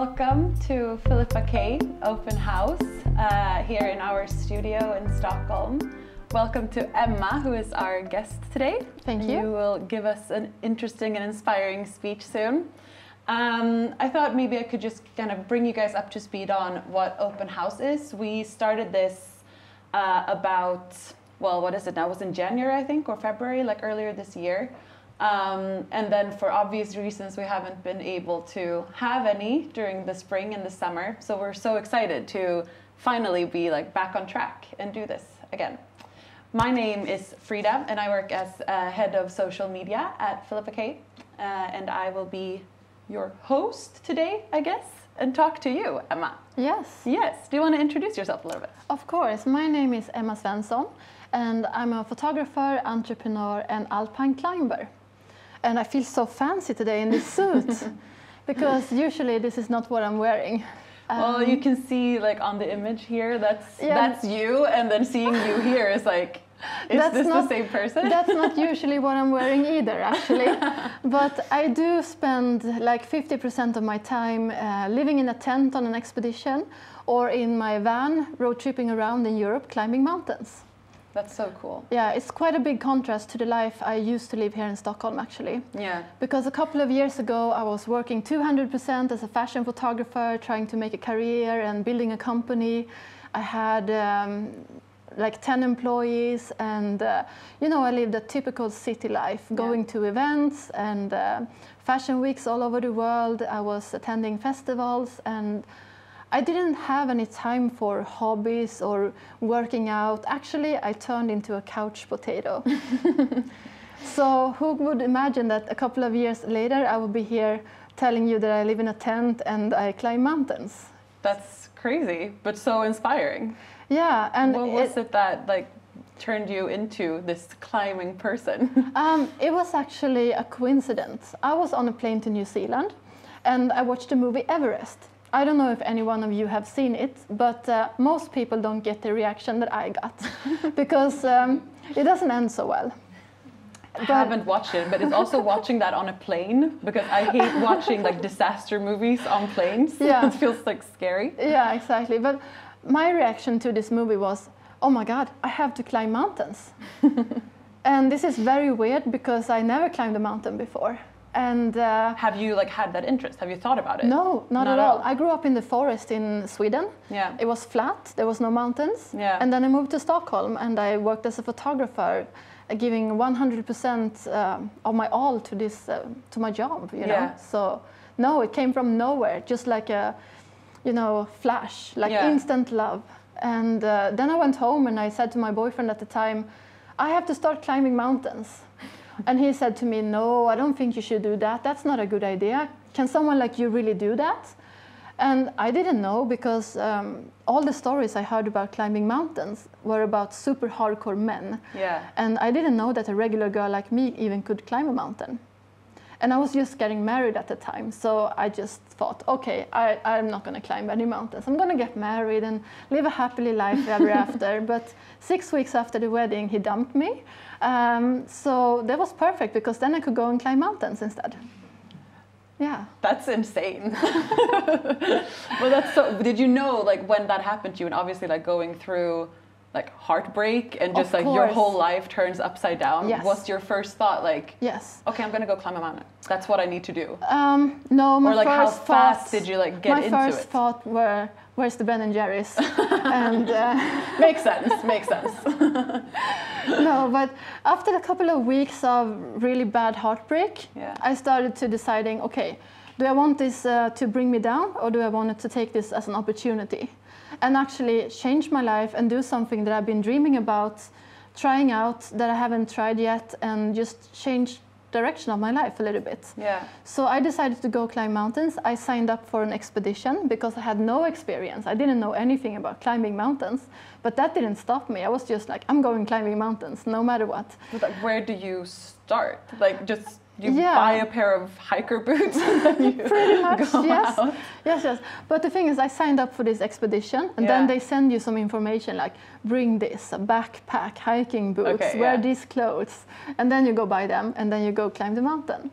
welcome to Filippa K Open House uh, here in our studio in Stockholm. Welcome to Emma, who is our guest today. Thank you. You will give us an interesting and inspiring speech soon. Um, I thought maybe I could just kind of bring you guys up to speed on what Open House is. We started this uh, about, well, what is it now? It was in January, I think, or February, like earlier this year. Um, and then for obvious reasons, we haven't been able to have any during the spring and the summer. So we're so excited to finally be like back on track and do this again. My name is Frida, and I work as uh, head of social media at Filippa K. Uh, and I will be your host today, I guess, and talk to you, Emma. Yes. Yes. Do you want to introduce yourself a little bit? Of course. My name is Emma Svensson, and I'm a photographer, entrepreneur, and alpine climber. And I feel so fancy today in this suit because usually this is not what I'm wearing. well, you can see like on the image here, that's Yeah. that's you, and then seeing you here is like, is That's this not- the same person? That's not usually what I'm wearing either, actually. but I do spend like 50% of my time uh, living in a tent on an expedition or in my van road tripping around in Europe climbing mountains. That's so cool. Yeah, it's quite a big contrast to the life I used to live here in Stockholm, actually. Yeah. Because a couple of years ago, I was working 200% as a fashion photographer, trying to make a career and building a company. I had um, like 10 employees, and uh, you know, I lived a typical city life, going to events and uh, fashion weeks all over the world. I was attending festivals, and I didn't have any time for hobbies or working out. Actually, I turned into a couch potato. So who would imagine that a couple of years later I would be here telling you that I live in a tent and I climb mountains? That's crazy, but so inspiring. Yeah, and what was it, it that like turned you into this climbing person? um, it was actually a coincidence. I was on a plane to New Zealand and I watched the movie Everest. I don't know if any one of you have seen it, but uh, most people don't get the reaction that I got because um, it doesn't end so well. I haven't watched it, but it's also watching that on a plane because I hate watching like disaster movies on planes. Yeah. it feels like scary. Yeah, exactly. But my reaction to this movie was, oh my God, I have to climb mountains. and this is very weird because I never climbed a mountain before. And uh, Have you like had that interest? Have you thought about it? no, not, Not at all. all. I grew up in the forest in Sweden. Yeah. It was flat, there was no mountains. Yeah. And then I moved to Stockholm and I worked as a photographer, uh, giving 100% um, of my all to this, uh, to my job, you know. Yeah. So no, it came from nowhere, just like a, you know, flash, like Yeah. instant love. And uh, then I went home and I said to my boyfriend at the time, I have to start climbing mountains. And he said to me, No, I don't think you should do that. That's not a good idea. Can someone like you really do that? And I didn't know because um, all the stories I heard about climbing mountains were about super hardcore men. Yeah. And I didn't know that a regular girl like me even could climb a mountain. And I was just getting married at the time, so I just thought, okay, I, I'm not going to climb any mountains. I'm going to get married and live a happily life ever after. But six weeks after the wedding, he dumped me. Um, so that was perfect because then I could go and climb mountains instead. Yeah. That's insane. well, that's so. Did you know like when that happened to you, and obviously like going through like heartbreak and just Of like your whole life turns upside down? Yes. What's your first thought like? Yes. Okay, I'm gonna go climb a mountain. That's what I need to do. Um, no, my Or like how fast thoughts- did you like get my into first it? thought were, where's the Ben and Jerry's? and uh, Makes sense. Makes sense. no, but after a couple of weeks of really bad heartbreak, Yeah. I started to deciding, okay, do I want this uh, to bring me down or do I want it to take this as an opportunity? And actually change my life and do something that I've been dreaming about, trying out that I haven't tried yet, and just change direction of my life a little bit. Yeah. So I decided to go climb mountains. I signed up for an expedition because I had no experience. I didn't know anything about climbing mountains, but that didn't stop me. I was just like, I'm going climbing mountains no matter what. But like, where do you start? Like just you Yeah. buy a pair of hiker boots and then you Pretty much, go yes. out. Yes, yes. But the thing is, I signed up for this expedition, and Yeah. then they send you some information like bring this, a backpack, hiking boots, Okay, wear yeah. these clothes, and then you go buy them, and then you go climb the mountain.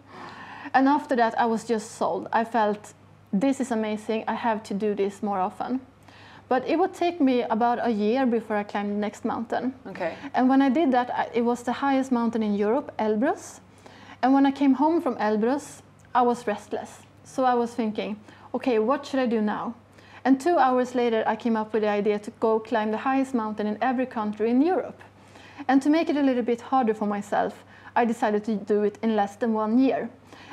And after that, I was just sold. I felt this is amazing. I have to do this more often. But it would take me about a year before I climbed the next mountain. Okay. And when I did that, I, it was the highest mountain in Europe, Elbrus. And when I came home from Elbrus, I was restless. So I was thinking, okay, what should I do now? And two hours later, I came up with the idea to go climb the highest mountain in every country in Europe. And to make it a little bit harder for myself, I decided to do it in less than one year.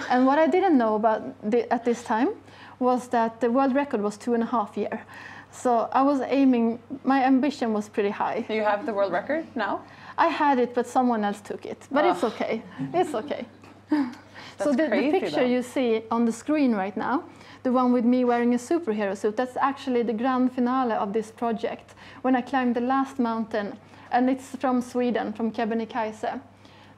And what I didn't know about the, at this time was that the world record was two and a half year. So I was aiming, my ambition was pretty high. You have the world record now? I had it, but someone else took it. But it's Oh. okay. It's okay. so the, the picture though. you see on the screen right now, the one with me wearing a superhero suit, that's actually the grand finale of this project. When I climbed the last mountain, and it's from Sweden, from Kebnekaise.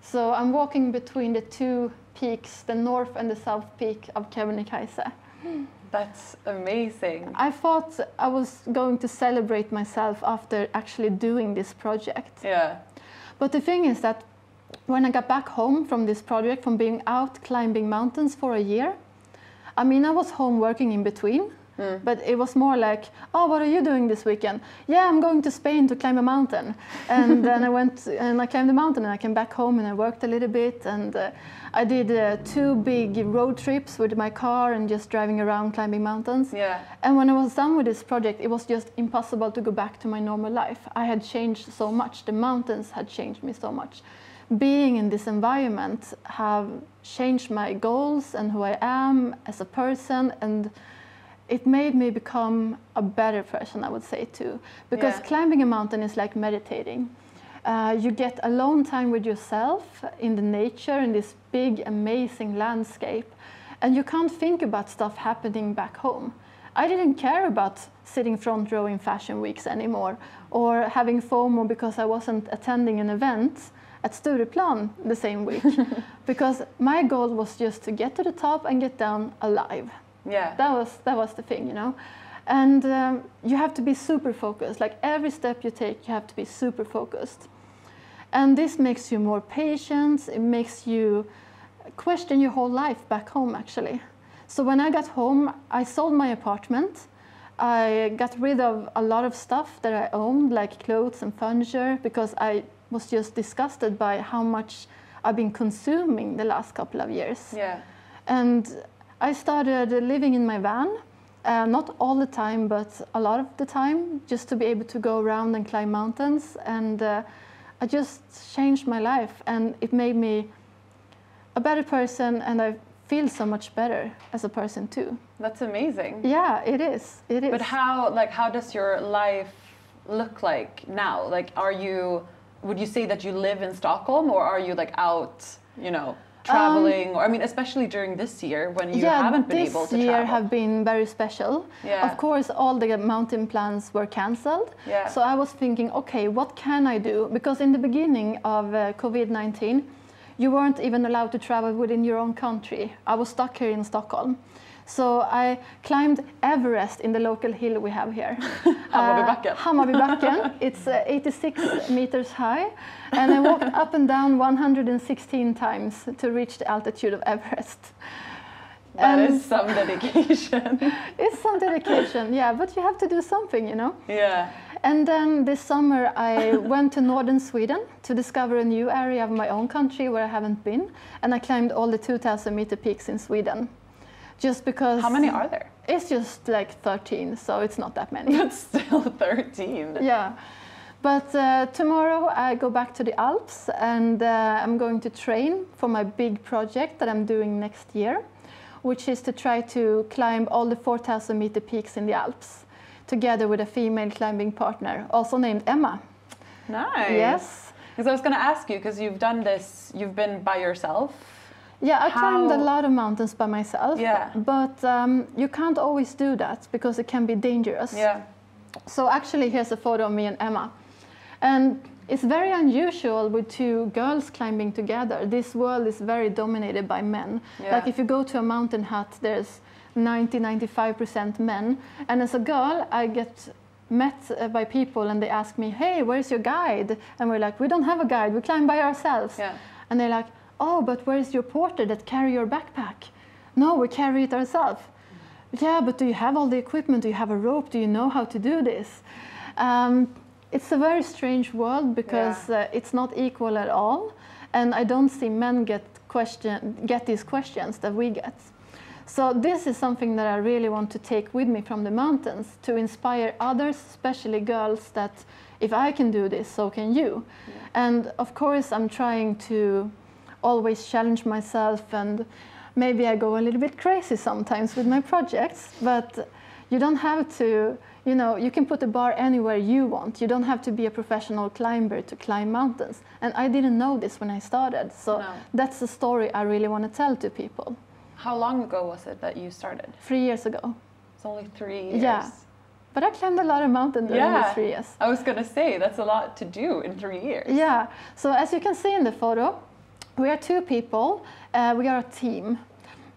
So I'm walking between the two peaks, the north and the south peak of Kebnekaise. That's amazing. I thought I was going to celebrate myself after actually doing this project. Yeah. But the thing is that when I got back home from this project, from being out climbing mountains for a year, I mean, I was home working in between, but it was more like, oh, what are you doing this weekend? Yeah, I'm going to Spain to climb a mountain. And then I went and I climbed the mountain and I came back home and I worked a little bit and uh, I did uh, two big road trips with my car and just driving around climbing mountains. Yeah. And when I was done with this project, it was just impossible to go back to my normal life. I had changed so much. The mountains had changed me so much. Being in this environment have changed my goals and who I am as a person and it made me become a better person, I would say too. Because Yeah. climbing a mountain is like meditating. Uh, you get alone time with yourself in the nature, in this big, amazing landscape, and you can't think about stuff happening back home. I didn't care about sitting front row in fashion weeks anymore, or having FOMO because I wasn't attending an event at Stureplan the same week, because my goal was just to get to the top and get down alive. Yeah. that was that was the thing you know? And um, you have to be super focused. Like every step you take you have to be super focused. And this makes you more patient. It makes you question your whole life back home actually. So when i got home i sold my apartment. I got rid of a lot of stuff that i owned like clothes and furniture because i was just disgusted by how much i've been consuming the last couple of years Yeah. and I started living in my van, uh, not all the time, but a lot of the time, just to be able to go around and climb mountains. And uh, I just changed my life, and it made me a better person, and I feel so much better as a person too. That's amazing. Yeah, it is. It is. But how like how does your life look like now? Like are you would you say that you live in Stockholm or are you like out, you know, traveling or I mean especially during this year when you yeah, haven't been able to travel. This year have been very special. Yeah. Of course, all the mountain plans were cancelled. Yeah. So I was thinking, okay, what can I do? Because in the beginning of uh, COVID-19, you weren't even allowed to travel within your own country. I was stuck here in Stockholm. So I climbed Everest in the local hill we have here. Hammarbybacken. Uh, Hammarbybacken. It's uh, 86 meters high. And I walked up and down 116 times to reach the altitude of Everest. That And- is some dedication. It's some dedication, yeah, but you have to do something, you know? yeah. And then this summer, I went to northern Sweden to discover a new area of my own country where I haven't been. And I climbed all the 2,000 meter peaks in Sweden. Just because. How many are there? It's just like 13, so it's not that many. That's still 13. yeah. But uh, tomorrow I go back to the Alps and uh, I'm going to train for my big project that I'm doing next year, which is to try to climb all the 4,000 meter peaks in the Alps together with a female climbing partner, also named Emma. Nice. Yes. Because I was going to ask you because you've done this, you've been by yourself. Yeah, I climbed a lot of mountains by myself. Yeah. But um, you can't always do that because it can be dangerous. Yeah. So actually, here's a photo of me and Emma. And it's very unusual with two girls climbing together. This world is very dominated by men. Yeah. Like if you go to a mountain hut, there's 90, 95% men. And as a girl, I get met uh, by people and they ask me, hey, where's your guide? And we're like, we don't have a guide, we climb by ourselves. Yeah. And they're like, oh, but where's your porter that carry your backpack? No, we carry it ourselves. yeah, but do you have all the equipment? Do you have a rope? Do you know how to do this? Um, it's a very strange world because Yeah. uh, it's not equal at all, and I don't see men get question get these questions that we get. So this is something that I really want to take with me from the mountains to inspire others, especially girls, that if I can do this, so can you. And of course, I'm trying to always challenge myself, and maybe I go a little bit crazy sometimes with my projects, but you don't have to. You know, you can put a bar anywhere you want. You don't have to be a professional climber to climb mountains. And I didn't know this when I started. So No. that's the story I really want to tell to people. How long ago was it that you started? Three years ago. It's only three years. Yeah. But I climbed a lot of mountains during Yeah. these three years. I was gonna say that's a lot to do in three years. Yeah. So as you can see in the photo, we are two people. Uh, we are a team.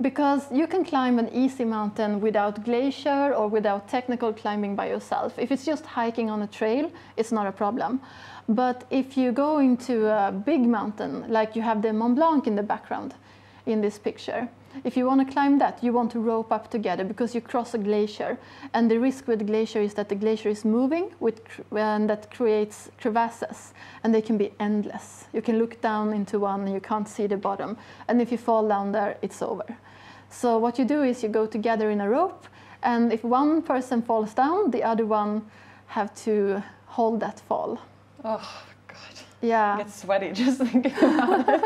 Because you can climb an easy mountain without glacier or without technical climbing by yourself. If it's just hiking on a trail, it's not a problem. But if you go into a big mountain, like you have the Mont Blanc in the background in this picture, if you want to climb that, you want to rope up together because you cross a glacier. And the risk with the glacier is that the glacier is moving with, and that creates crevasses and they can be endless. You can look down into one and you can't see the bottom. And if you fall down there, it's over. So what you do is you go together in a rope and if one person falls down, the other one have to hold that fall. Oh God. I Yeah. get sweaty just thinking about it.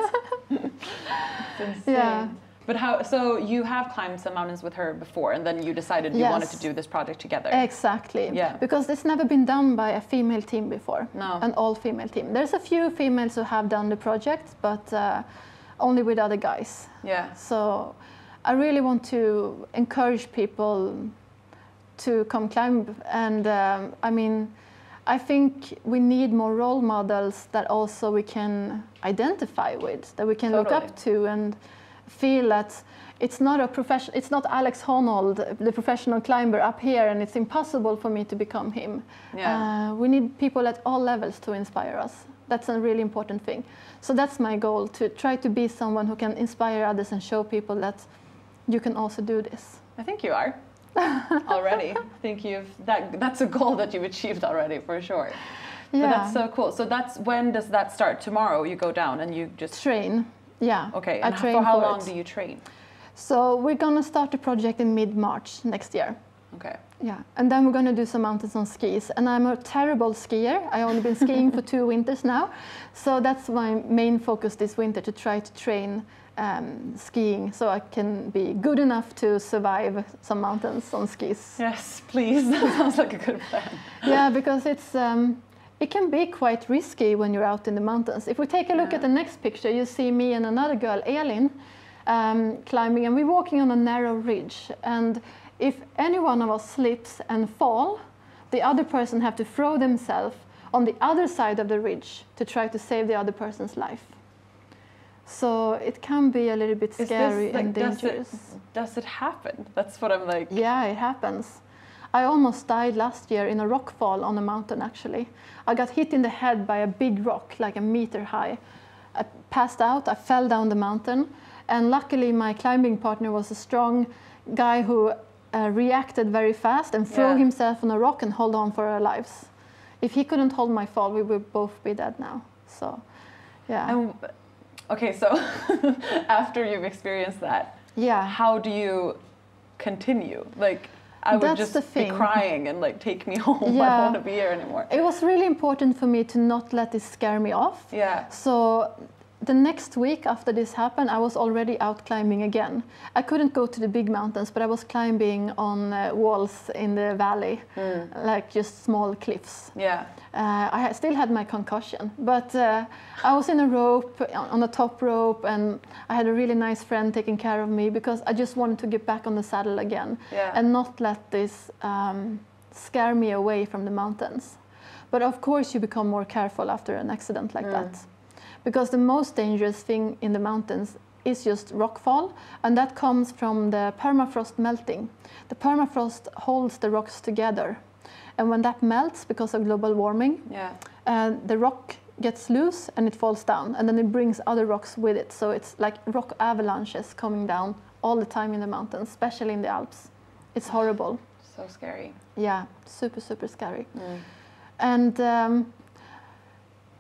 it's insane. Yeah. But how? So you have climbed some mountains with her before, and then you decided you wanted to do this project together. Exactly. Yeah. Because it's never been done by a female team before. No. An all female team. There's a few females who have done the project, but uh, only with other guys. yeah. So I really want to encourage people to come climb. And um, I mean, I think we need more role models that also we can identify with, that we can look up to and feel that it's not a profession. It's not Alex Honnold, the professional climber up here, and it's impossible for me to become him. Yeah. Uh, we need people at all levels to inspire us. That's a really important thing. So that's my goal to try to be someone who can inspire others and show people that you can also do this. I think you are already. I think you've that. That's a goal that you've achieved already for sure. But that's so cool. So that's when does that start? Tomorrow you go down and you just train. Yeah. okay. I And train for how for long it. do you train? So we're gonna start the project in mid-March next year. Okay. Yeah, and then we're gonna do some mountains on skis. And I'm a terrible skier. I only been skiing for two winters now, so that's my main focus this winter to try to train um, skiing so I can be good enough to survive some mountains on skis. Yes, please. That sounds like a good plan. yeah, because it's um, it can be quite risky when you're out in the mountains. If we take a look Yeah. at the next picture, you see me and another girl, Elin, um, climbing, and we're walking on a narrow ridge. And if any one of us slips and fall, the other person have to throw themselves on the other side of the ridge to try to save the other person's life. So it can be a little bit Is this, scary like, and does it- dangerous. Does it happen? That's what I'm like. Yeah, it happens. I almost died last year in a rock fall on a mountain actually. I got hit in the head by a big rock, like a meter high. I passed out, I fell down the mountain, and luckily my climbing partner was a strong guy who uh, reacted very fast and threw Yeah. himself on a rock and hold on for our lives. If he couldn't hold my fall, we would both be dead now. So, yeah. And, okay, so after you've experienced that, yeah. how do you continue? Like, I would That's just be crying and like take me home. I don't want to be here anymore. It was really important for me to not let this scare me off. Yeah. So the next week after this happened, I was already out climbing again. I couldn't go to the big mountains, but I was climbing on uh, walls in the valley, like just small cliffs. Yeah. Uh, I still had my concussion, but uh, I was in a rope, on a top rope, and I had a really nice friend taking care of me because I just wanted to get back on the saddle again Yeah. and not let this um, scare me away from the mountains. But of course, you become more careful after an accident like that. Because the most dangerous thing in the mountains is just rockfall, and that comes from the permafrost melting. The permafrost holds the rocks together, and when that melts because of global warming, Yeah. uh, the rock gets loose and it falls down, and then it brings other rocks with it. So it's like rock avalanches coming down all the time in the mountains, especially in the Alps. It's horrible. So scary. Yeah, super, super scary. Mm. And um,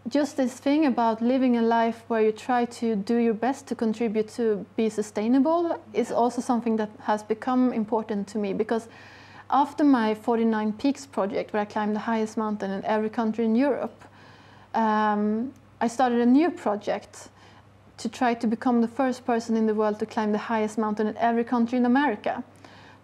just this thing about living a life where you try to do your best to contribute to be sustainable is also something that has become important to me because after my 49 Peaks project, where I climbed the highest mountain in every country in Europe, um, I started a new project to try to become the first person in the world to climb the highest mountain in every country in America.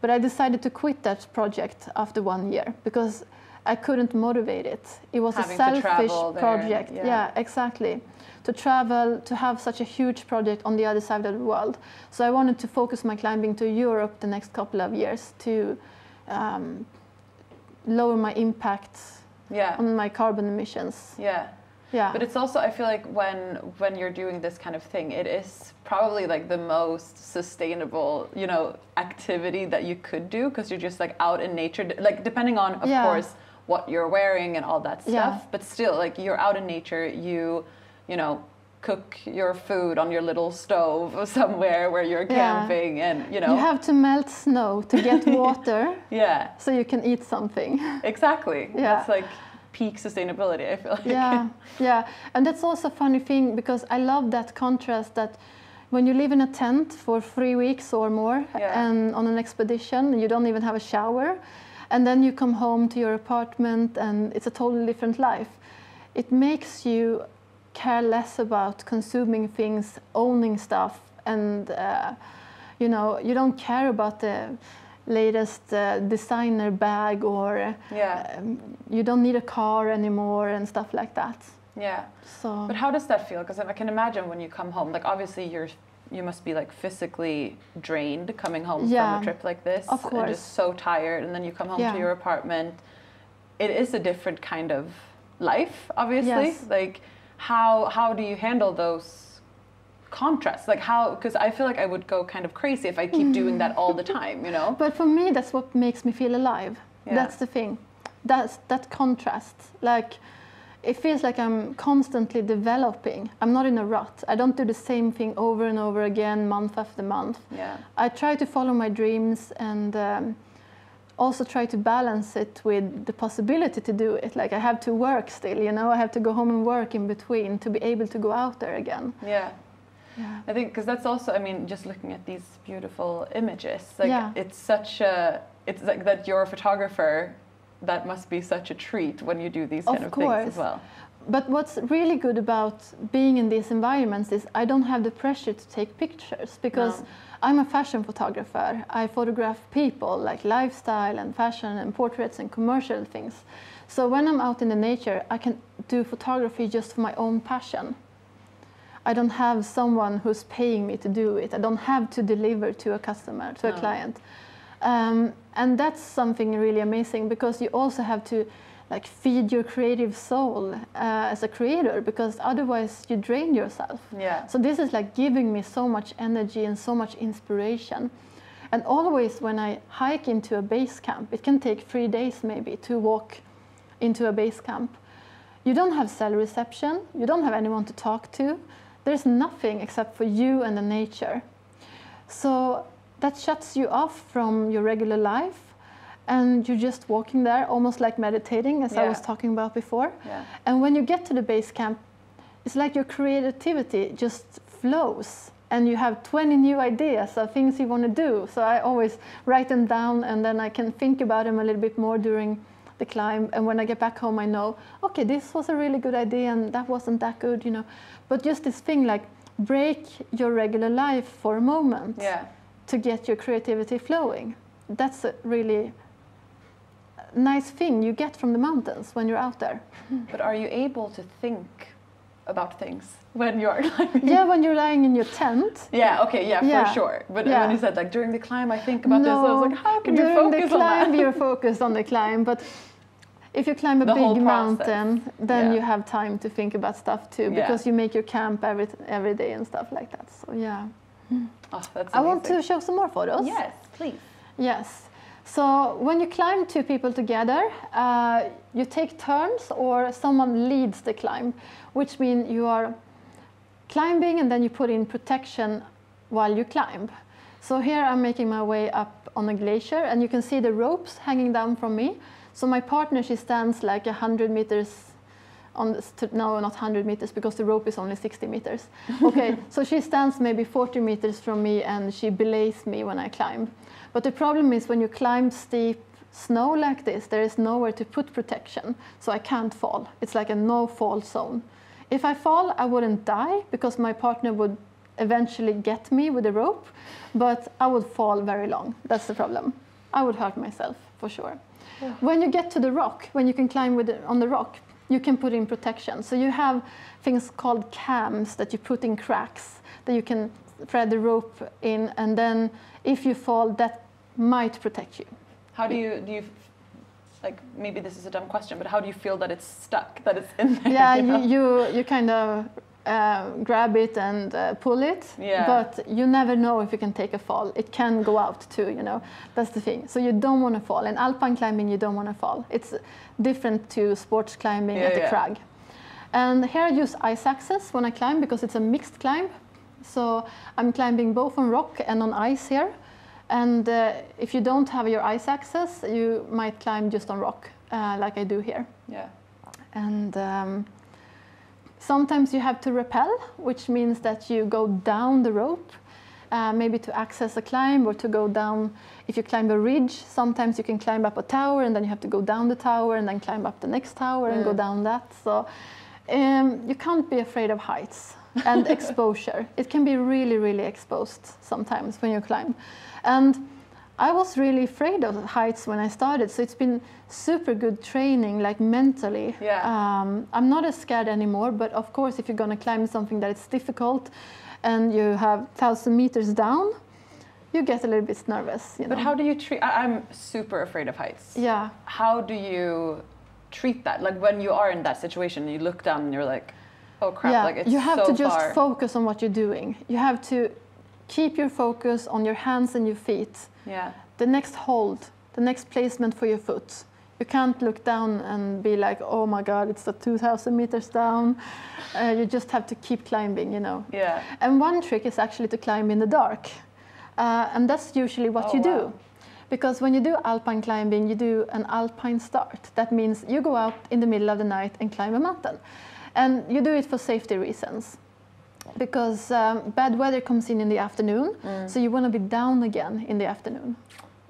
But I decided to quit that project after one year because I couldn't motivate it. It was Having a selfish there, project. yeah. yeah, exactly. To travel, to have such a huge project on the other side of the world. So I wanted to focus my climbing to Europe the next couple of years to um, lower my impact Yeah. on my carbon emissions. Yeah. Yeah. But it's also I feel like when when you're doing this kind of thing, it is probably like the most sustainable, you know, activity that you could do because you're just like out in nature, like depending on of Yeah. course what you're wearing and all that stuff, Yeah. but still like you're out in nature, you you know, cook your food on your little stove somewhere where you're Yeah. camping and you know you have to melt snow to get water yeah, so you can eat something. exactly. Yeah. It's like peak sustainability, I feel like. yeah, yeah. And that's also a funny thing because I love that contrast that when you live in a tent for three weeks or more Yeah. and on an expedition, you don't even have a shower, and then you come home to your apartment and it's a totally different life. It makes you care less about consuming things, owning stuff, and uh, you know you don't care about the latest uh, designer bag or yeah. um, you don't need a car anymore and stuff like that. Yeah. So But how does that feel? Because I can imagine when you come home, like obviously you're you must be like physically drained coming home from a trip like this, of and just so tired, and then you come home Yeah. to your apartment. It is a different kind of life, obviously. Yes. Like how how do you handle those contrasts? Like how? Because I feel like I would go kind of crazy if I keep doing that all the time. You know? But for me, that's what makes me feel alive. Yeah. That's the thing. That's that contrast. Like, it feels like I'm constantly developing. I'm not in a rut. I don't do the same thing over and over again, month after month. Yeah. I try to follow my dreams and um, also try to balance it with the possibility to do it. Like I have to work still, you know. I have to go home and work in between to be able to go out there again. Yeah. Yeah. I think because that's also, I mean, just looking at these beautiful images, like Yeah. it's such a, it's like that you're a photographer. That must be such a treat when you do these Of kind of things as well. But what's really good about being in these environments is I don't have the pressure to take pictures because No. I'm a fashion photographer. I photograph people like lifestyle and fashion and portraits and commercial things. So when I'm out in the nature, I can do photography just for my own passion. I don't have someone who's paying me to do it. I don't have to deliver to a customer, to No. a client. Um, and that's something really amazing because you also have to like feed your creative soul uh, as a creator because otherwise you drain yourself. Yeah. So this is like giving me so much energy and so much inspiration. And always when I hike into a base camp, it can take three days maybe to walk into a base camp. You don't have cell reception, you don't have anyone to talk to. There's nothing except for you and the nature. So that shuts you off from your regular life and you're just walking there almost like meditating as I was talking about before. Yeah. And when you get to the base camp, it's like your creativity just flows and you have 20 new ideas of things you want to do. So I always write them down and then I can think about them a little bit more during the climb. And when I get back home, I know, okay, this was a really good idea and that wasn't that good, you know. But just this thing like break your regular life for a moment Yeah. To get your creativity flowing. That's a really nice thing you get from the mountains when you're out there. But are you able to think about things when you are climbing? yeah, when you're lying in your tent. Yeah. Okay. Yeah. Yeah. For sure. But Yeah. when you said like during the climb, I think about this. I was like, how can you during focus the on climb, that? you're focused on the climb, but if you climb a The big mountain, then Yeah. you have time to think about stuff too, because you make your camp every every day and stuff like that. So yeah, Oh, that's I want to show some more photos. Yes, please. Yes. So when you climb two people together, uh, you take turns or someone leads the climb, which means you are climbing and then you put in protection while you climb. So here I'm making my way up on a glacier, and you can see the ropes hanging down from me. So my partner, she stands like 100 meters on this, no, not 100 meters because the rope is only 60 meters. Okay, so she stands maybe 40 meters from me and she belays me when I climb. But the problem is when you climb steep snow like this, there is nowhere to put protection, so I can't fall. It's like a no fall zone. If I fall, I wouldn't die because my partner would eventually get me with a rope, but I would fall very long. That's the problem. I would hurt myself for sure. Yeah. When you get to the rock, when you can climb with on the rock, you can put in protection. So you have things called cams that you put in cracks that you can thread the rope in, and then if you fall, that might protect you. How do you do you like maybe this is a dumb question, but how do you feel that it's stuck, that it's in there? Yeah, you, know? you, you kind of uh, grab it and uh, pull it, yeah. but you never know if you can take a fall. It can go out too, you know. That's the thing. So you don't want to fall. In alpine climbing, you don't want to fall. It's different to sports climbing yeah, at the yeah. crag. And here I use ice axes when I climb because it's a mixed climb. So I'm climbing both on rock and on ice here. And uh, if you don't have your ice axes, you might climb just on rock, uh, like I do here. Yeah. And um, sometimes you have to rappel, which means that you go down the rope, uh, maybe to access a climb or to go down. If you climb a ridge, sometimes you can climb up a tower and then you have to go down the tower and then climb up the next tower mm. and go down that. So um, you can't be afraid of heights and exposure. It can be really, really exposed sometimes when you climb. And I was really afraid of heights when I started, so it's been super good training, like mentally. Yeah. Um, I'm not as scared anymore, but of course, if you're gonna climb something that is difficult and you have thousand meters down, you get a little bit nervous. You know? But how do you treat? I, I'm super afraid of heights. Yeah. How do you treat that? Like when you are in that situation, you look down and you're like, oh crap, yeah, like it's you have so to just far. focus on what you're doing. You have to keep your focus on your hands and your feet. Yeah. The next hold, the next placement for your foot. You can't look down and be like, oh my God, it's the 2,000 meters down. Uh, you just have to keep climbing, you know. Yeah. And one trick is actually to climb in the dark. Uh, and that's usually what oh, you wow. do. Because when you do alpine climbing, you do an alpine start. That means you go out in the middle of the night and climb a mountain. And you do it for safety reasons because um, bad weather comes in in the afternoon, mm. so you want to be down again in the afternoon.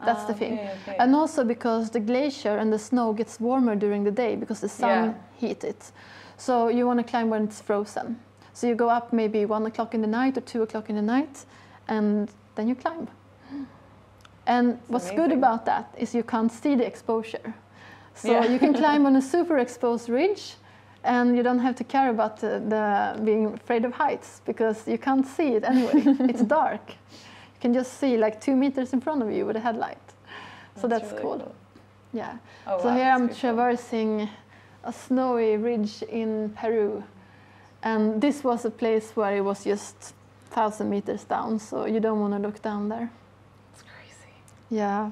That's ah, the thing. Okay, okay. And also because the glacier and the snow gets warmer during the day because the sun yeah. heats it. So you want to climb when it's frozen. So you go up maybe one o'clock in the night or two o'clock in the night, and then you climb. And what's amazing. good about that is you can't see the exposure. So yeah. you can climb on a super exposed ridge and you don't have to care about the, the, being afraid of heights because you can't see it anyway. it's dark. You can just see like two meters in front of you with a headlight. So that's, really cool. cool. Yeah. Oh, so wow, here I'm traversing a snowy ridge in Peru. And this was a place where it was just 1,000 meters down, so you don't want to look down there. It's crazy. Yeah.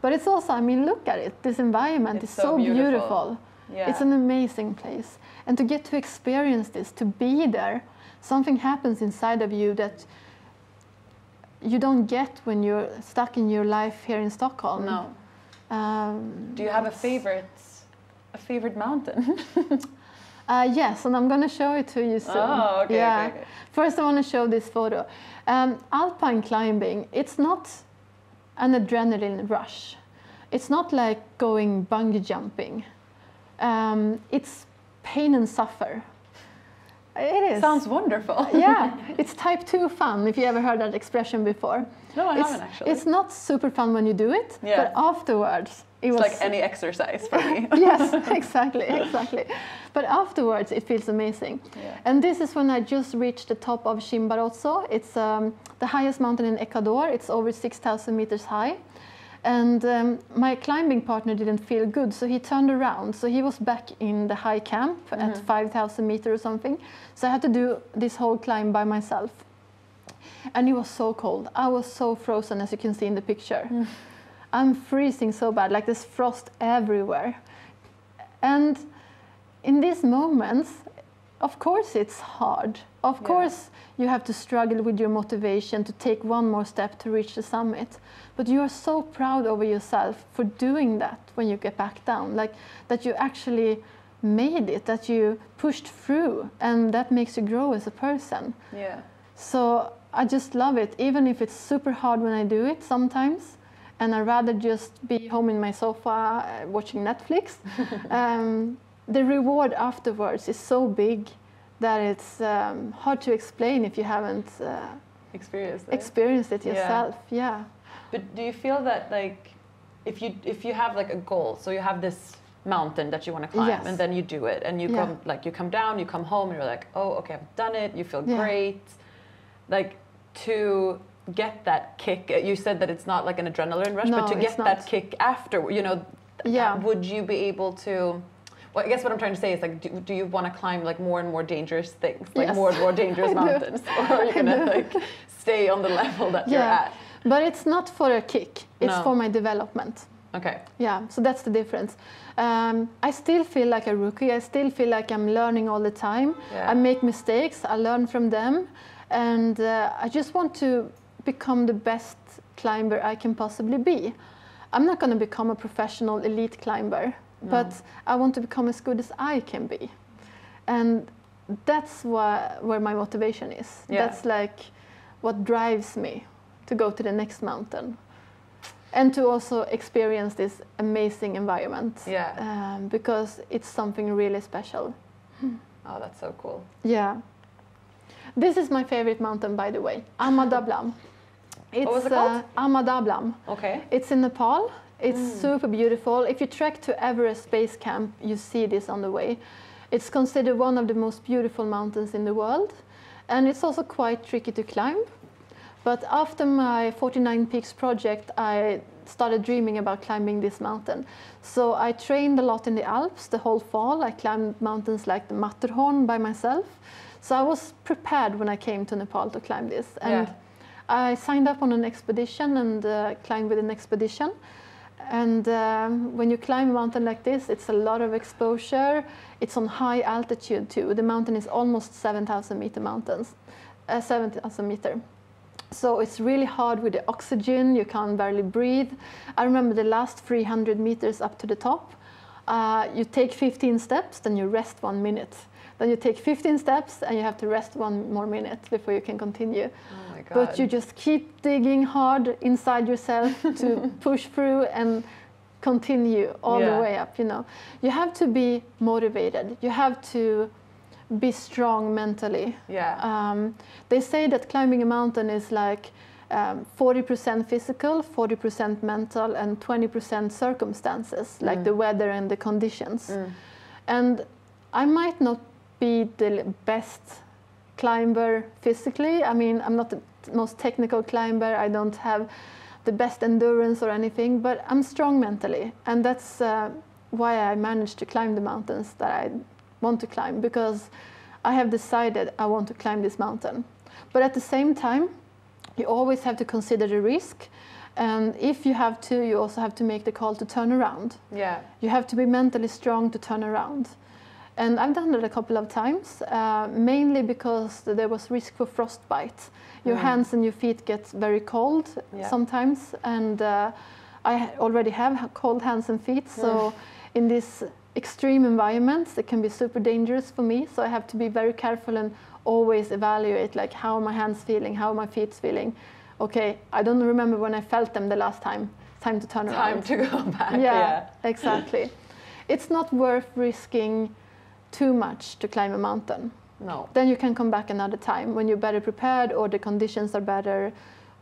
But it's also, I mean, look at it. This environment It's is so so beautiful. beautiful. Yeah. It's an amazing place. And to get to experience this, to be there, something happens inside of you that you don't get when you're stuck in your life here in Stockholm. no. Um, Do you have a favorite, a favorite mountain? Uh, yes, and I'm going to show it to you soon. Oh, okay, Yeah. okay, okay. First, I want to show this photo. Um, alpine climbing, it's not an adrenaline rush. It's not like going bungee jumping. Um, it's pain and suffer. It is. Sounds wonderful. yeah, it's type 2 fun, if you ever heard that expression before. No, I it's, haven't actually. It's not super fun when you do it, Yeah. but afterwards, it It's was like any exercise for me. yes, exactly, exactly. But afterwards, it feels amazing. Yeah. And this is when I just reached the top of Chimborazo. It's um, the highest mountain in Ecuador. It's over 6,000 meters high. And um, my climbing partner didn't feel good, so he turned around. So he was back in the high camp at 5,000 meters or something. So I had to do this whole climb by myself. And it was so cold. I was so frozen, as you can see in the picture. I'm freezing so bad, like there's frost everywhere. And in these moments, of course it's hard. Of Yeah. course you have to struggle with your motivation to take one more step to reach the summit. But you are so proud over yourself for doing that when you get back down. Like that you actually made it, that you pushed through and that makes you grow as a person. Yeah. So I just love it, even if it's super hard when I do it sometimes. And I'd rather just be home in my sofa uh, watching Netflix. um, the reward afterwards is so big that it's um, hard to explain if you haven't uh, Experience. it. experienced it Yeah. yourself. Yeah. But do you feel that like if you if you have like a goal, so you have this mountain that you want to climb Yes. and then you do it and you Yeah. come like you come down, you come home and you're like, "Oh, okay, I've done it." You feel Yeah. great. Like to get that kick. Uh, you said that it's not like an adrenaline rush, No, but to get that kick after, you know, Yeah. would you be able to well, I guess what I'm trying to say is like, do, do you want to climb like more and more dangerous things, like Yes. more and more dangerous mountains, or are you gonna like stay on the level that you're at? But it's not for a kick, it's No. for my development. Okay. Yeah, so that's the difference. Um, I still feel like a rookie. I still feel like I'm learning all the time. Yeah. I make mistakes, I learn from them, and uh, I just want to become the best climber I can possibly be. I'm not going to become a professional elite climber, but I want to become as good as I can be. And that's wha- where my motivation is. Yeah. That's like what drives me to go to the next mountain and to also experience this amazing environment Yeah. um, because it's something really special. Oh, that's so cool. Yeah. This is my favorite mountain, by the way, Ama Dablam. It's was it called? Uh, Ama Dablam. Okay. It's in Nepal. It's Mm. super beautiful. If you trek to Everest Base Camp, you see this on the way. It's considered one of the most beautiful mountains in the world, and it's also quite tricky to climb. But after my 49 Peaks project, I started dreaming about climbing this mountain. So I trained a lot in the Alps the whole fall. I climbed mountains like the Matterhorn by myself. So I was prepared when I came to Nepal to climb this. And Yeah. I signed up on an expedition and uh, climbed with an expedition. And um, when you climb a mountain like this, it's a lot of exposure. It's on high altitude too. The mountain is almost 7,000 meter mountains, uh, 7,000 meter. So it's really hard with the oxygen. You can barely breathe. I remember the last 300 meters up to the top. Uh, you take 15 steps, then you rest one minute. Then you take 15 steps and you have to rest one more minute before you can continue. Oh my god. But you just keep digging hard inside yourself to push through and continue all Yeah. the way up, you know. You have to be motivated. You have to be strong mentally. yeah. Um, they say that climbing a mountain is like um, 40% physical, 40% mental, and 20% circumstances, like Mm. the weather and the conditions. Mm. And I might not be the best climber physically. I mean, I'm not the most technical climber. I don't have the best endurance or anything, but I'm strong mentally. And that's uh, why I managed to climb the mountains that I want to climb because I have decided I want to climb this mountain. But at the same time, you always have to consider the risk. And if you have to, you also have to make the call to turn around. yeah. You have to be mentally strong to turn around. And I've done it a couple of times, uh, mainly because there was risk for frostbite. Your Mm. hands and your feet get very cold Yeah. sometimes, and uh, I already have cold hands and feet. So, Mm. In these extreme environments, it can be super dangerous for me. So I have to be very careful and always evaluate, like how are my hands feeling, how are my feet feeling. Okay, I don't remember when I felt them the last time. Time to turn Time around Time to go back. yeah, Yeah. exactly. It's not worth risking too much to climb a mountain. No. Then you can come back another time when you're better prepared or the conditions are better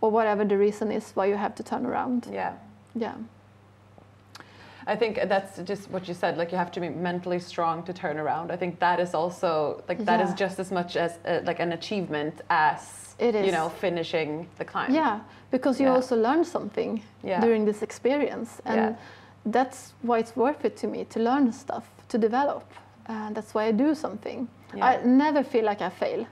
or whatever the reason is why you have to turn around. Yeah. Yeah. I think that's just what you said. Like you have to be mentally strong to turn around. I think that is also like that is Yeah. just as much as uh, like an achievement as it is. you know finishing the climb. Yeah, because you Yeah. also learn something Yeah. during this experience. And that's why it's worth it to me to learn stuff, to develop. And that's why I do something. I never feel like I fail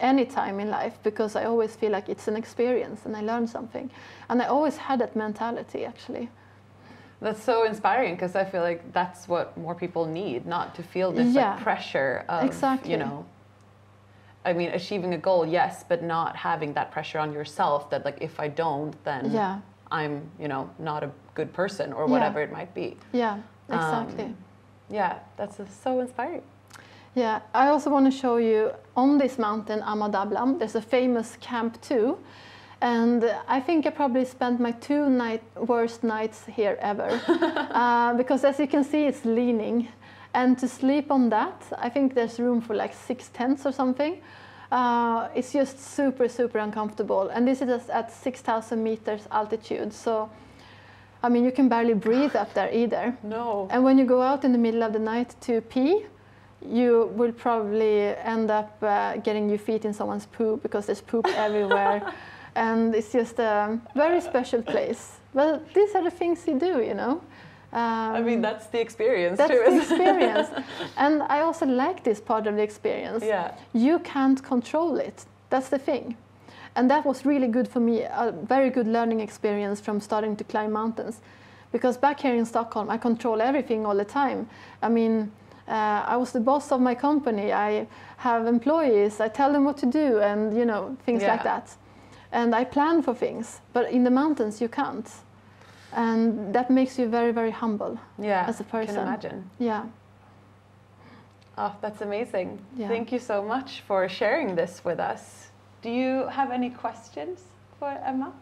any time in life because I always feel like it's an experience and I learn something. And I always had that mentality actually. That's so inspiring because I feel like that's what more people need, not to feel this Yeah. like pressure of Exactly. you know. I mean, achieving a goal, yes, but not having that pressure on yourself that like if I don't, then Yeah, I'm you know not a good person or Yeah. whatever it might be. yeah, exactly. Um, Yeah, that's uh, so inspiring. Yeah, I also want to show you on this mountain, Ama Dablam, there's a famous camp too. And I think I probably spent my two night, worst nights here ever. uh, because as you can see, it's leaning. And to sleep on that, I think there's room for like six tents or something. Uh, it's just super, super uncomfortable. And this is at 6,000 meters altitude. So, I mean, you can barely breathe up there either. No. And when you go out in the middle of the night to pee, you will probably end up uh, getting your feet in someone's poop because there's poop everywhere. And it's just a very special place. Well, these are the things you do, you know. Um, I mean, that's the experience that's too. the experience. and I also like this part of the experience. yeah. You can't control it. That's the thing. And that was really good for me, a very good learning experience from starting to climb mountains. Because back here in Stockholm, I control everything all the time. I mean, uh, I was the boss of my company. I have employees. I tell them what to do, and you know things like that. And I plan for things. But in the mountains, you can't, and that makes you very, very humble. Yeah. As a person. Can person. imagine. Yeah. Oh, that's amazing. Yeah. Thank you so much for sharing this with us. Do you have any questions for Emma?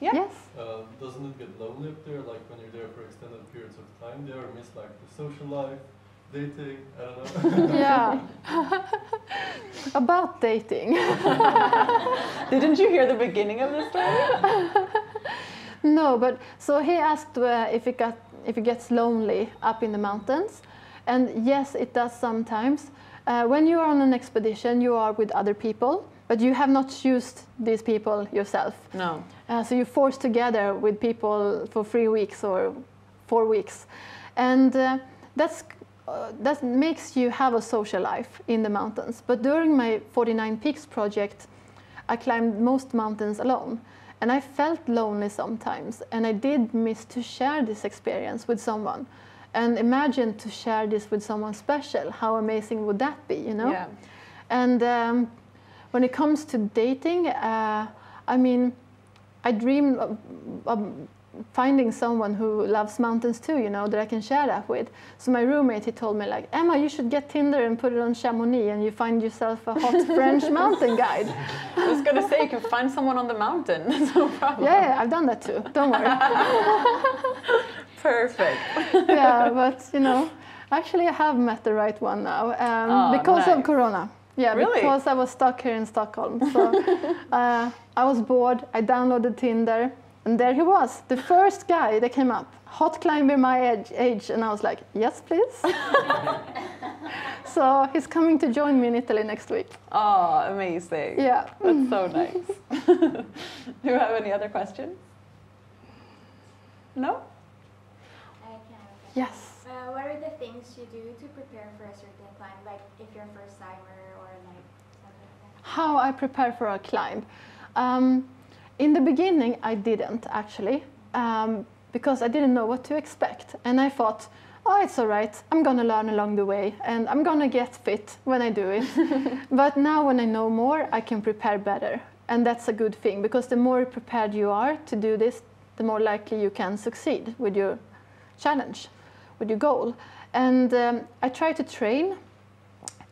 Yeah. Yes. Uh, doesn't it get lonely up there, like when you're there for extended periods of time? there, you miss like the social life, dating? I don't know. Yeah. About dating. Didn't you hear the beginning of the story? No, but so he asked uh, if it got if it gets lonely up in the mountains, and yes, it does sometimes. Uh, when you are on an expedition, you are with other people, but you have not chosen these people yourself. No. Uh, so you're forced together with people for three weeks or four weeks, and uh, that's uh, that makes you have a social life in the mountains. But during my 49 Peaks project, I climbed most mountains alone, and I felt lonely sometimes, and I did miss to share this experience with someone. And imagine to share this with someone special. How amazing would that be, you know? Yeah. And um, when it comes to dating, uh, I mean, I dream of, of finding someone who loves mountains too, you know, that I can share that with. So my roommate, he told me like, Emma, you should get Tinder and put it on Chamonix, and you find yourself a hot French mountain guide. I was gonna say you can find someone on the mountain. No problem. Yeah, yeah, I've done that too. Don't worry. Perfect. yeah, but you know, actually, I have met the right one now um, Oh, because nice. of Corona. Yeah, Really? because I was stuck here in Stockholm. So uh, I was bored. I downloaded Tinder, and there he was, the first guy that came up, hot climber my age, age, and I was like, yes, please. so he's coming to join me in Italy next week. Oh, amazing. Yeah. That's so nice. Do you have any other questions? No? I can have a question. Yes. Uh, what are the things you do to prepare for a certain climb, like if you're a first timer or like something like that? How I prepare for a climb. Um, in the beginning, I didn't actually, um, because I didn't know what to expect. And I thought, oh, it's all right, I'm gonna learn along the way and I'm gonna get fit when I do it. but now, when I know more, I can prepare better. And that's a good thing because the more prepared you are to do this, the more likely you can succeed with your challenge, with your goal. And um, I try to train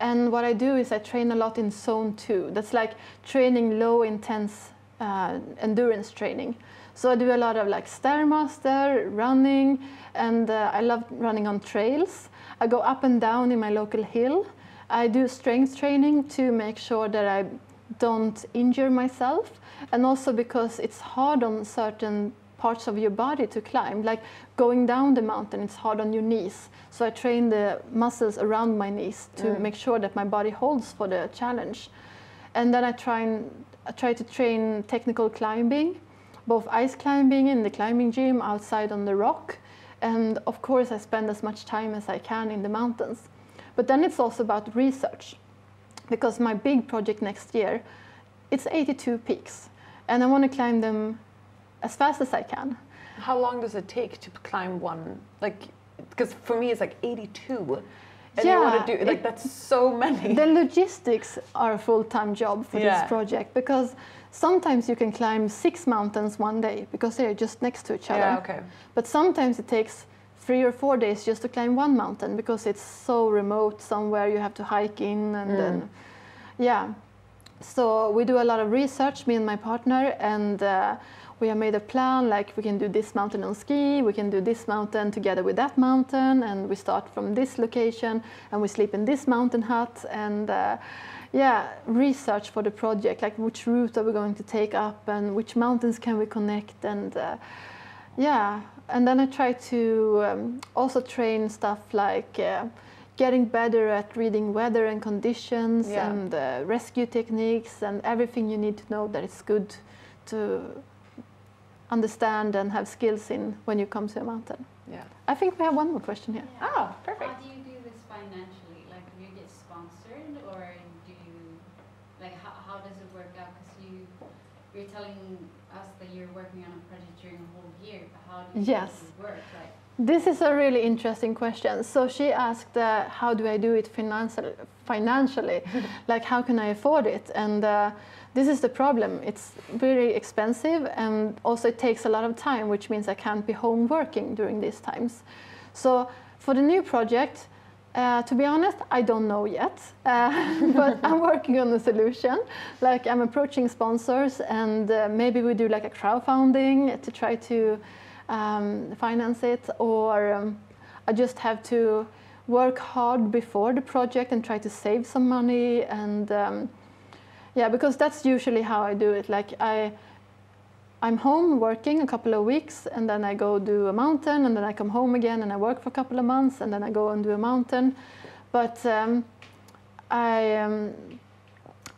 and what I do is I train a lot in zone two. That's like training low intense uh, endurance training. So I do a lot of like stairmaster, running, and uh, I love running on trails. I go up and down in my local hill. I do strength training to make sure that I don't injure myself, and also because it's hard on certain parts of your body to climb. Like going down the mountain, it's hard on your knees. So I train the muscles around my knees to Mm. make sure that my body holds for the challenge. And then I try and I try to train technical climbing, both ice climbing in the climbing gym outside on the rock, and of course I spend as much time as I can in the mountains. But then it's also about research, because my big project next year, it's 82 peaks, and I want to climb them as fast as I can. How long does it take to climb one? Like, because for me it's like 82. And you want to Yeah, do, like, it- that's so many. the logistics are a full-time job for Yeah. this project because sometimes you can climb six mountains one day because they're just next to each other. yeah, okay. But sometimes it takes three or four days just to climb one mountain because it's so remote somewhere you have to hike in and Mm. then yeah. So we do a lot of research, me and my partner, and uh, we have made a plan like we can do this mountain on ski, we can do this mountain together with that mountain, and we start from this location and we sleep in this mountain hut and uh, yeah, research for the project, like which route are we going to take up and which mountains can we connect and uh, yeah, and then I try to um, also train stuff like uh, getting better at reading weather and conditions Yeah. and uh, rescue techniques and everything you need to know that it's good to understand and have skills in when you come to a mountain. Yeah. I think we have one more question here. Yeah. Oh, perfect. How do you do this financially? Like, do you get sponsored, or do you, like, how, how does it work out? Because you, you're telling us that you're working on a project during a whole year, but how do you Yes. make it work? Like, This is a really interesting question. So she asked, uh, "How do I do it financially? Financially, like how can I afford it?" And uh, this is the problem. It's very expensive, and also it takes a lot of time, which means I can't be home working during these times. So for the new project, uh, to be honest, I don't know yet, uh, but I'm working on a solution. Like I'm approaching sponsors, and uh, maybe we do like a crowdfunding to try to um, finance it, or um, I just have to work hard before the project and try to save some money. And um, yeah, because that's usually how I do it. Like I, I'm home working a couple of weeks, and then I go do a mountain, and then I come home again, and I work for a couple of months, and then I go and do a mountain. But um, I. Um,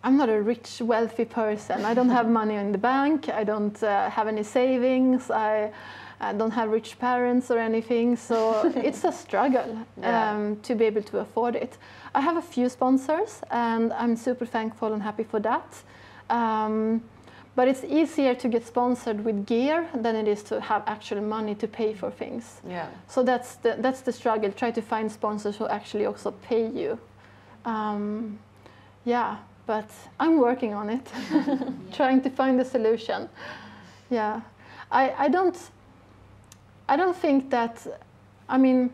I'm not a rich, wealthy person. I don't have money in the bank. I don't uh, have any savings. I, I don't have rich parents or anything. So it's a struggle Yeah. um, to be able to afford it. I have a few sponsors, and I'm super thankful and happy for that. Um, but it's easier to get sponsored with gear than it is to have actual money to pay for things. Yeah. So that's the, that's the struggle. Try to find sponsors who actually also pay you. Um, yeah, but I'm working on it, trying to find a solution. Yeah, I, I don't I don't think that I mean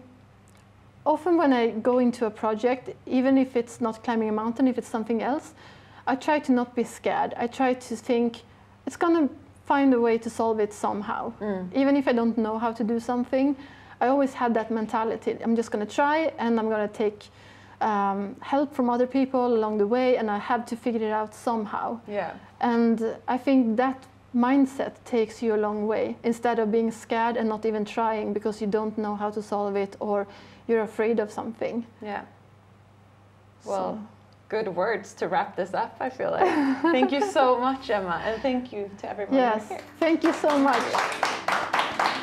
often when I go into a project, even if it's not climbing a mountain, if it's something else, I try to not be scared. I try to think it's gonna find a way to solve it somehow. Mm. Even if I don't know how to do something, I always had that mentality. I'm just gonna try and I'm gonna take um, help from other people along the way and I have to figure it out somehow. Yeah. And I think that mindset takes you a long way instead of being scared and not even trying because you don't know how to solve it or you're afraid of something. Yeah. Well, So- good words to wrap this up, I feel like. thank you so much, Emma, and thank you to everyone yes, here. thank you so much.